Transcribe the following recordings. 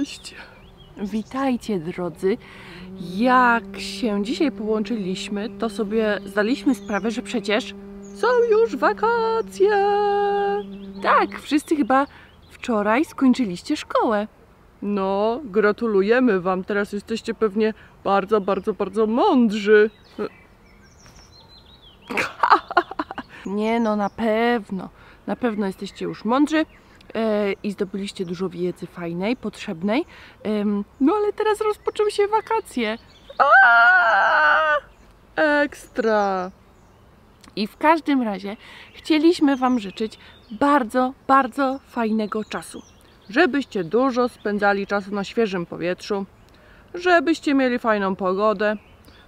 Cześć! Witajcie drodzy. Jak się dzisiaj połączyliśmy, to sobie zdaliśmy sprawę, że przecież są już wakacje. Tak, wszyscy chyba wczoraj skończyliście szkołę. No, gratulujemy Wam. Teraz jesteście pewnie bardzo, bardzo, bardzo mądrzy. Nie, no na pewno. Na pewno jesteście już mądrzy e, i zdobyliście dużo wiedzy fajnej, potrzebnej. No ale teraz rozpoczęły się wakacje. Aaaa! Ekstra! I w każdym razie chcieliśmy Wam życzyć bardzo, bardzo fajnego czasu. Żebyście dużo spędzali czasu na świeżym powietrzu, żebyście mieli fajną pogodę,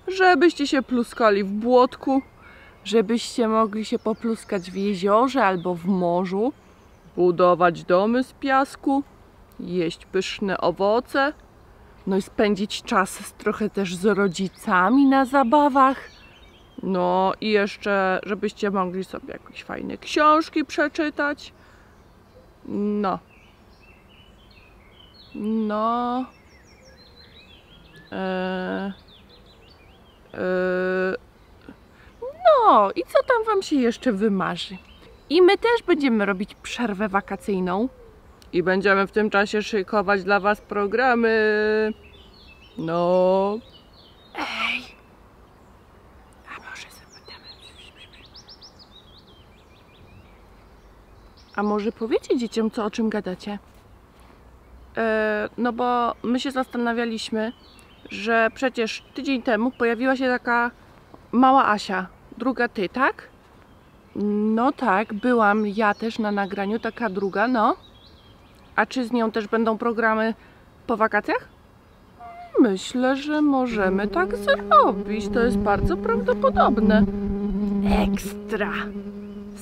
żebyście się pluskali w błotku, żebyście mogli się popluskać w jeziorze albo w morzu, budować domy z piasku, jeść pyszne owoce, no i spędzić czas trochę też z rodzicami na zabawach. No i jeszcze, żebyście mogli sobie jakieś fajne książki przeczytać. No. No. Eee. Eee. I co tam Wam się jeszcze wymarzy? I my też będziemy robić przerwę wakacyjną. I będziemy w tym czasie szykować dla Was programy. No. Ej. A może zapytamy. A może powiecie dzieciom, co o czym gadacie? E, no bo my się zastanawialiśmy, że przecież tydzień temu pojawiła się taka mała Asia, druga ty, tak? No tak, byłam ja też na nagraniu, taka druga, no. A czy z nią też będą programy po wakacjach? Myślę, że możemy tak zrobić. To jest bardzo prawdopodobne. Ekstra!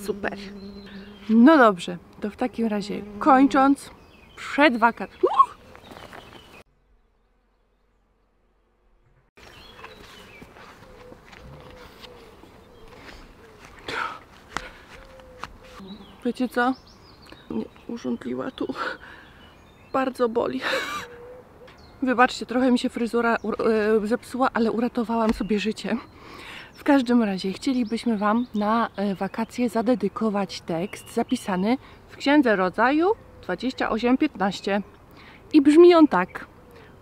Super. No dobrze, to w takim razie kończąc, przed wakacjami. Wiecie co? Nie, urządliła tu. Bardzo boli. Wybaczcie, trochę mi się fryzura ur- e, zepsuła, ale uratowałam sobie życie. W każdym razie chcielibyśmy Wam na e, wakacje zadedykować tekst zapisany w Księdze Rodzaju 2815. I brzmi on tak.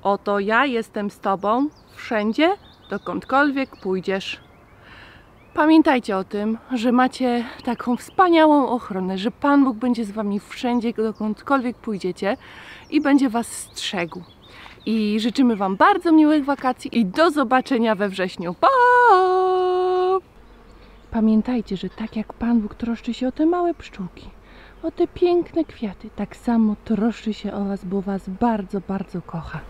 Oto ja jestem z Tobą wszędzie, dokądkolwiek pójdziesz. Pamiętajcie o tym, że macie taką wspaniałą ochronę, że Pan Bóg będzie z Wami wszędzie, dokądkolwiek pójdziecie i będzie Was strzegł. I życzymy Wam bardzo miłych wakacji i do zobaczenia we wrześniu. Pa! Pamiętajcie, że tak jak Pan Bóg troszczy się o te małe pszczółki, o te piękne kwiaty, tak samo troszczy się o Was, bo Was bardzo, bardzo kocha.